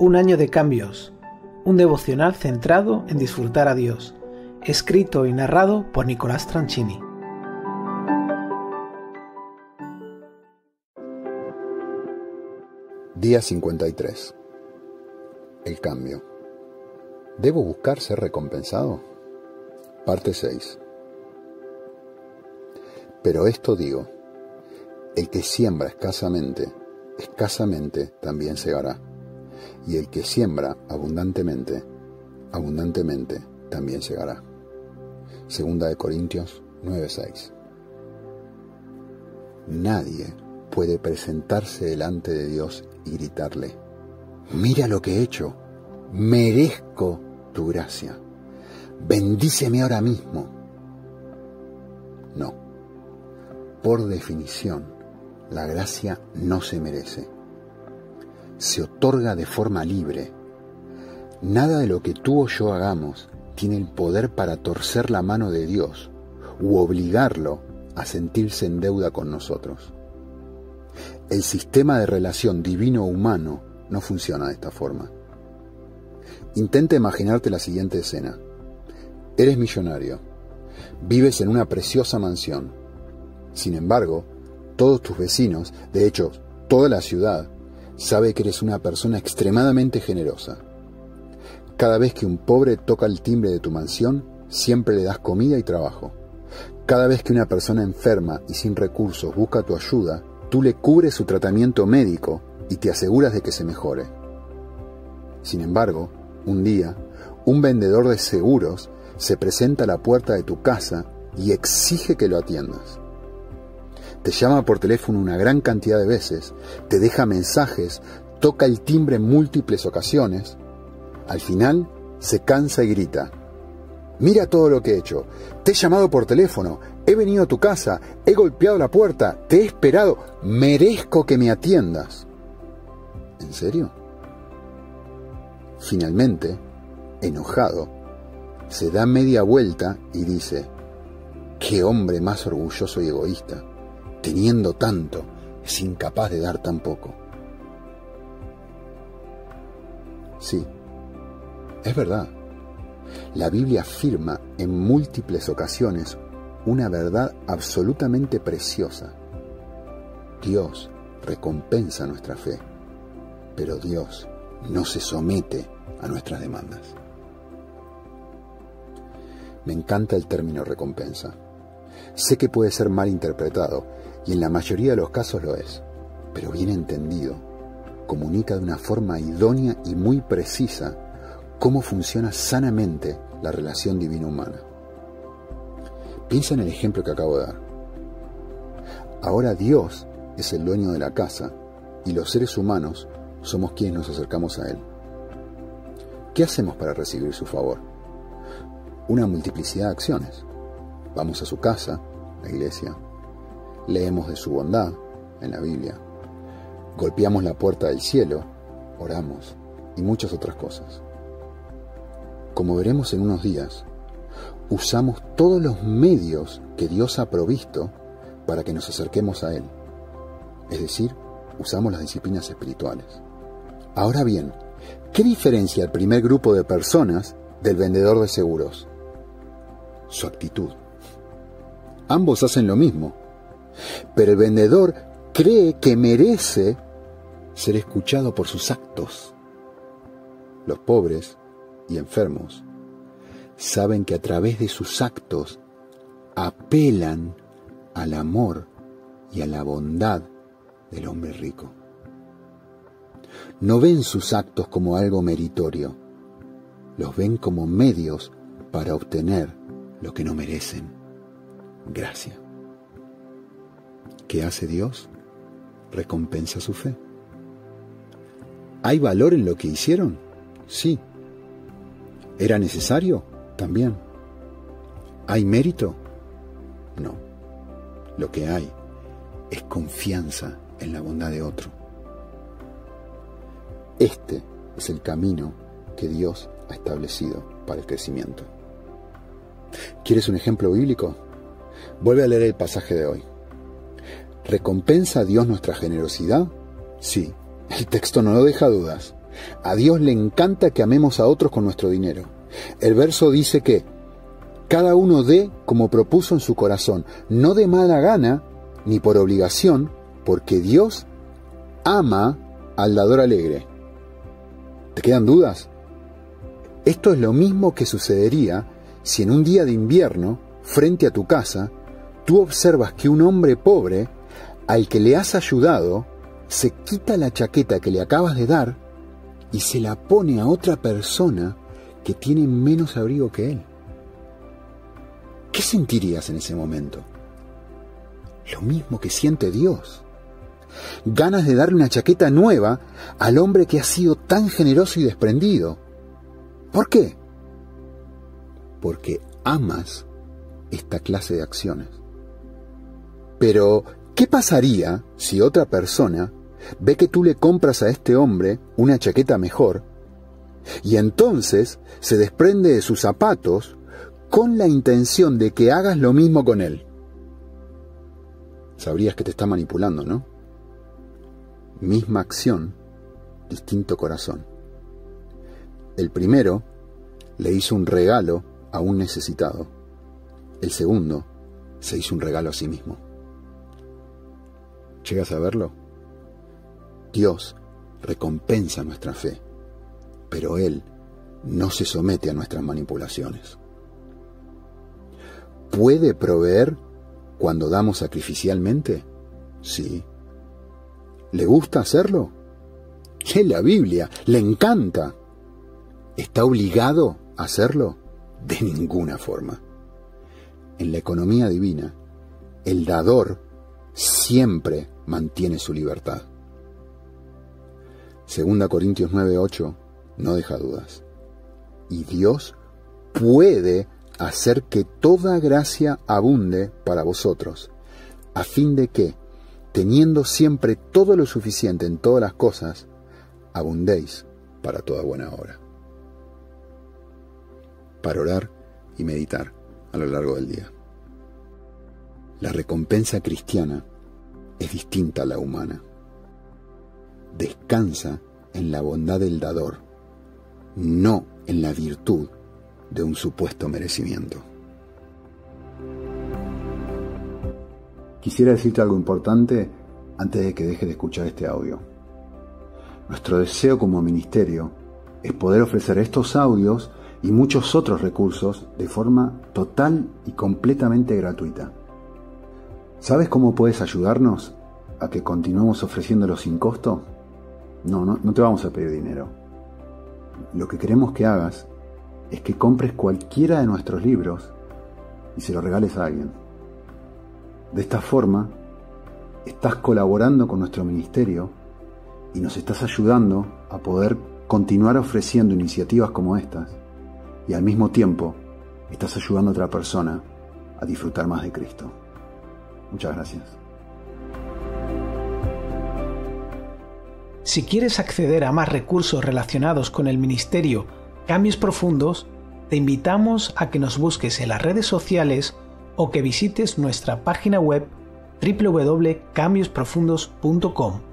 Un año de cambios, un devocional centrado en disfrutar a Dios, escrito y narrado por Nicolás Tranchini. Día 53. El cambio. ¿Debo buscar ser recompensado? Parte 6. Pero esto digo, el que siembra escasamente, escasamente también segará y el que siembra abundantemente, abundantemente también llegará. Segunda de Corintios 9:6. Nadie puede presentarse delante de Dios y gritarle, mira lo que he hecho, merezco tu gracia, bendíceme ahora mismo. No, por definición, la gracia no se merece se otorga de forma libre. Nada de lo que tú o yo hagamos tiene el poder para torcer la mano de Dios u obligarlo a sentirse en deuda con nosotros. El sistema de relación divino-humano no funciona de esta forma. Intenta imaginarte la siguiente escena. Eres millonario, vives en una preciosa mansión. Sin embargo, todos tus vecinos, de hecho, toda la ciudad, sabe que eres una persona extremadamente generosa. Cada vez que un pobre toca el timbre de tu mansión, siempre le das comida y trabajo. Cada vez que una persona enferma y sin recursos busca tu ayuda, tú le cubres su tratamiento médico y te aseguras de que se mejore. Sin embargo, un día, un vendedor de seguros se presenta a la puerta de tu casa y exige que lo atiendas te llama por teléfono una gran cantidad de veces, te deja mensajes, toca el timbre en múltiples ocasiones, al final se cansa y grita, mira todo lo que he hecho, te he llamado por teléfono, he venido a tu casa, he golpeado la puerta, te he esperado, merezco que me atiendas. ¿En serio? Finalmente, enojado, se da media vuelta y dice, qué hombre más orgulloso y egoísta teniendo tanto, es incapaz de dar tan poco. Sí, es verdad. La Biblia afirma en múltiples ocasiones una verdad absolutamente preciosa. Dios recompensa nuestra fe, pero Dios no se somete a nuestras demandas. Me encanta el término recompensa. Sé que puede ser mal interpretado y en la mayoría de los casos lo es, pero bien entendido, comunica de una forma idónea y muy precisa cómo funciona sanamente la relación divina-humana. Piensa en el ejemplo que acabo de dar. Ahora Dios es el dueño de la casa y los seres humanos somos quienes nos acercamos a Él. ¿Qué hacemos para recibir su favor? Una multiplicidad de acciones. Vamos a su casa, la iglesia, leemos de su bondad en la Biblia, golpeamos la puerta del cielo, oramos y muchas otras cosas. Como veremos en unos días, usamos todos los medios que Dios ha provisto para que nos acerquemos a Él. Es decir, usamos las disciplinas espirituales. Ahora bien, ¿qué diferencia el primer grupo de personas del vendedor de seguros? Su actitud. Ambos hacen lo mismo, pero el vendedor cree que merece ser escuchado por sus actos. Los pobres y enfermos saben que a través de sus actos apelan al amor y a la bondad del hombre rico. No ven sus actos como algo meritorio, los ven como medios para obtener lo que no merecen. Gracias. ¿Qué hace Dios? Recompensa su fe. ¿Hay valor en lo que hicieron? Sí. ¿Era necesario? También. ¿Hay mérito? No. Lo que hay es confianza en la bondad de otro. Este es el camino que Dios ha establecido para el crecimiento. ¿Quieres un ejemplo bíblico? Vuelve a leer el pasaje de hoy. ¿Recompensa a Dios nuestra generosidad? Sí, el texto no lo deja dudas. A Dios le encanta que amemos a otros con nuestro dinero. El verso dice que cada uno dé como propuso en su corazón, no de mala gana ni por obligación, porque Dios ama al dador alegre. ¿Te quedan dudas? Esto es lo mismo que sucedería si en un día de invierno, frente a tu casa, tú observas que un hombre pobre, al que le has ayudado, se quita la chaqueta que le acabas de dar y se la pone a otra persona que tiene menos abrigo que él. ¿Qué sentirías en ese momento? Lo mismo que siente Dios. Ganas de darle una chaqueta nueva al hombre que ha sido tan generoso y desprendido. ¿Por qué? Porque amas esta clase de acciones. Pero, ¿qué pasaría si otra persona ve que tú le compras a este hombre una chaqueta mejor y entonces se desprende de sus zapatos con la intención de que hagas lo mismo con él? Sabrías que te está manipulando, ¿no? Misma acción, distinto corazón. El primero le hizo un regalo a un necesitado. El segundo se hizo un regalo a sí mismo. ¿Llegas a verlo? Dios recompensa nuestra fe, pero Él no se somete a nuestras manipulaciones. ¿Puede proveer cuando damos sacrificialmente? Sí. ¿Le gusta hacerlo? Es la Biblia, le encanta. ¿Está obligado a hacerlo? De ninguna forma. En la economía divina, el dador siempre mantiene su libertad. Segunda Corintios 9:8 no deja dudas. Y Dios puede hacer que toda gracia abunde para vosotros, a fin de que, teniendo siempre todo lo suficiente en todas las cosas, abundéis para toda buena obra. Para orar y meditar a lo largo del día. La recompensa cristiana es distinta a la humana. Descansa en la bondad del dador, no en la virtud de un supuesto merecimiento. Quisiera decirte algo importante antes de que dejes de escuchar este audio. Nuestro deseo como ministerio es poder ofrecer estos audios y muchos otros recursos de forma total y completamente gratuita. ¿Sabes cómo puedes ayudarnos a que continuemos ofreciéndolo sin costo? No, no, no te vamos a pedir dinero. Lo que queremos que hagas es que compres cualquiera de nuestros libros y se lo regales a alguien. De esta forma, estás colaborando con nuestro ministerio y nos estás ayudando a poder continuar ofreciendo iniciativas como estas y al mismo tiempo estás ayudando a otra persona a disfrutar más de Cristo. Muchas gracias. Si quieres acceder a más recursos relacionados con el ministerio Cambios Profundos, te invitamos a que nos busques en las redes sociales o que visites nuestra página web www.cambiosprofundos.com